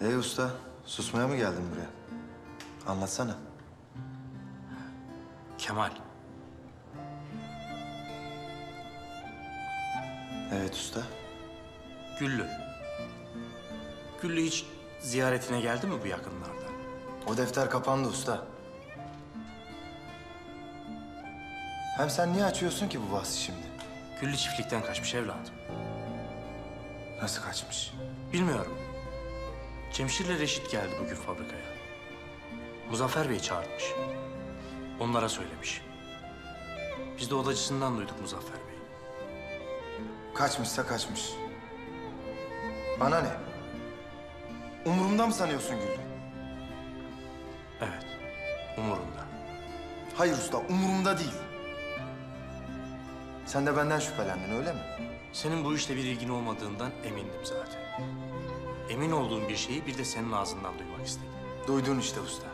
Ee usta, susmaya mı geldin buraya? Anlatsana. Kemal. Evet usta. Güllü. Güllü hiç ziyaretine geldi mi bu yakınlarda? O defter kapandı usta. Hem sen niye açıyorsun ki bu bahsi şimdi? Güllü çiftlikten kaçmış evladım. Nasıl kaçmış? Bilmiyorum. Cemşir'le Reşit geldi bugün fabrikaya. Muzaffer Bey çağırmış. Onlara söylemiş. Biz de odacısından duyduk Muzaffer Bey. Kaçmışsa kaçmış. Bana ne? Umurumda mı sanıyorsun Güllü? Evet, umurumda. Hayır usta, umurumda değil. Sen de benden şüphelendin öyle mi? Senin bu işle bir ilgin olmadığından emindim zaten. Emin olduğum bir şeyi bir de senin ağzından duymak istedim. Duydun işte usta.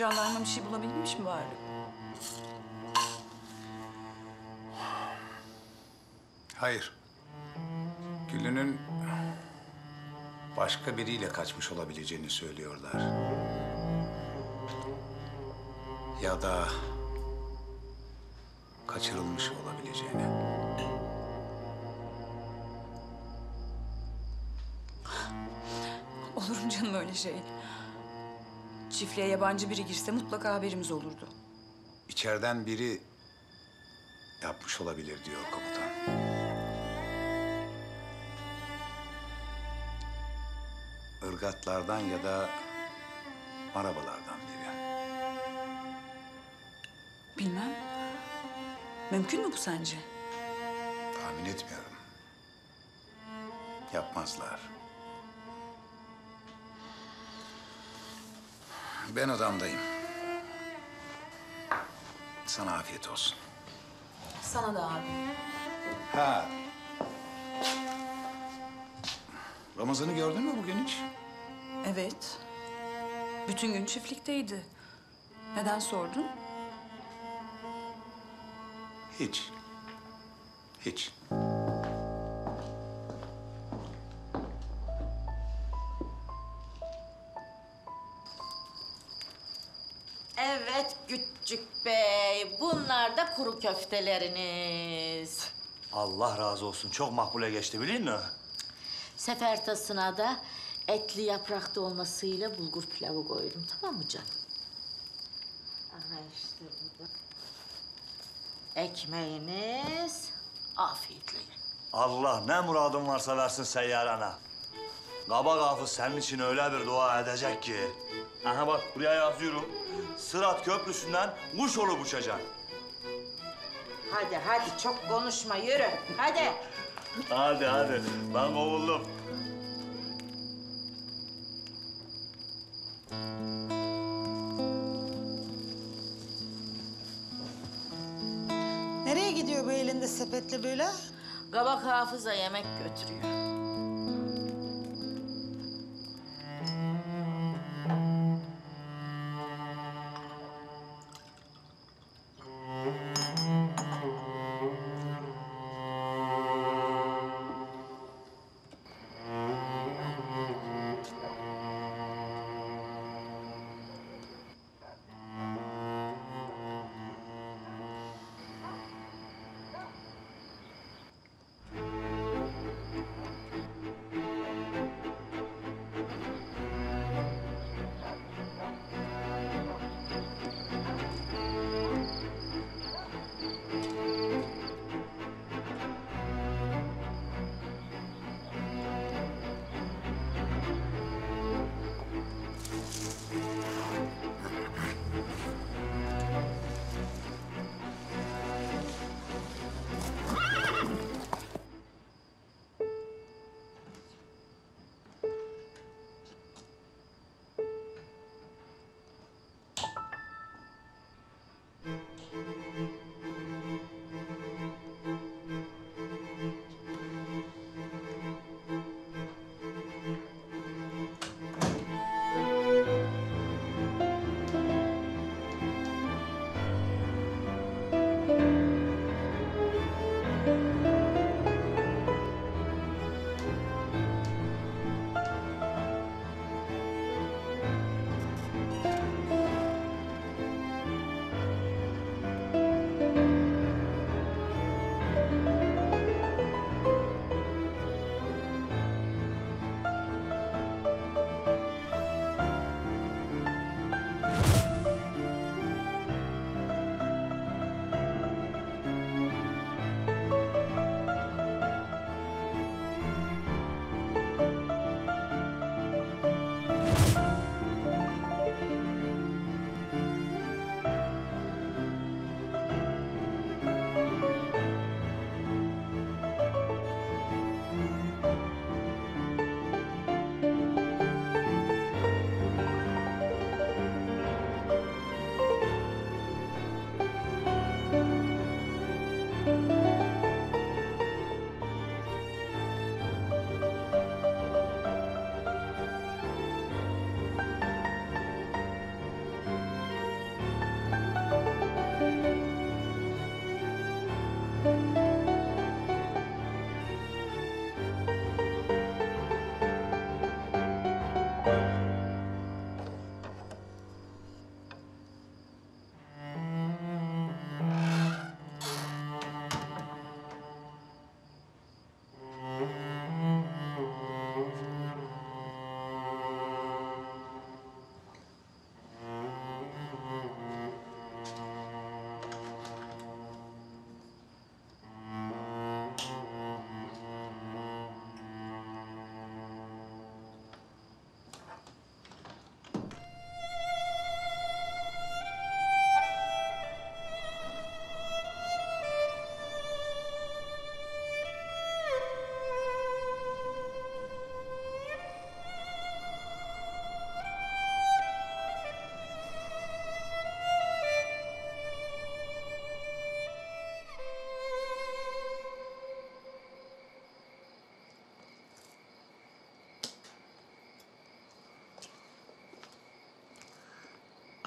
Jandarma bir şey bulabilmiş mi bari? Hayır. Güllü'nün başka biriyle kaçmış olabileceğini söylüyorlar. Ya da kaçırılmış olabileceğini. Olur mu canım öyle şey? Çiftliğe yabancı biri girse mutlaka haberimiz olurdu. İçeriden biri yapmış olabilir diyor komutan. Irgatlardan ya da arabalardan biri. Bilmem. Mümkün mü bu sence? Tahmin etmiyorum. Yapmazlar. Ben odamdayım. Sana afiyet olsun. Sana da abi. Ha. Ramazan'ı gördün mü bugün hiç? Evet. Bütün gün çiftlikteydi. Neden sordun? Hiç. Hiç. Evet Küçük Bey, bunlar da kuru köfteleriniz. Allah razı olsun. Çok makbule geçti biliyor musun? Sefertasına da etli yaprak dolmasıyla bulgur pilavı koydum, tamam mı canım? Aha işte bu da. Ekmeğiniz, afiyetle yiyin. Allah ne muradın varsa versin seyyarana. Kabak hafız senin için öyle bir dua edecek ki. Aha bak buraya yazıyorum. Sırat Köprüsü'nden kuş olup uçacaksın. Hadi hadi çok konuşma, yürü, hadi. Hadi hadi. Ben kovuldum. Nereye gidiyor bu elinde sepetle böyle? Kabak hafıza yemek götürüyor.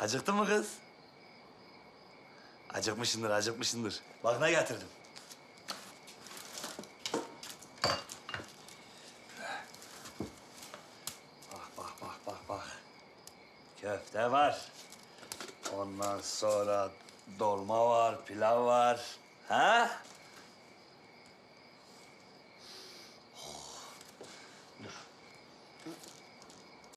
Acıktın mı kız? Acıkmışsındır, acıkmışsındır. Bak ne getirdim. Bak, bak, bak, bak, bak. Köfte var. Ondan sonra dolma var, pilav var. Ha?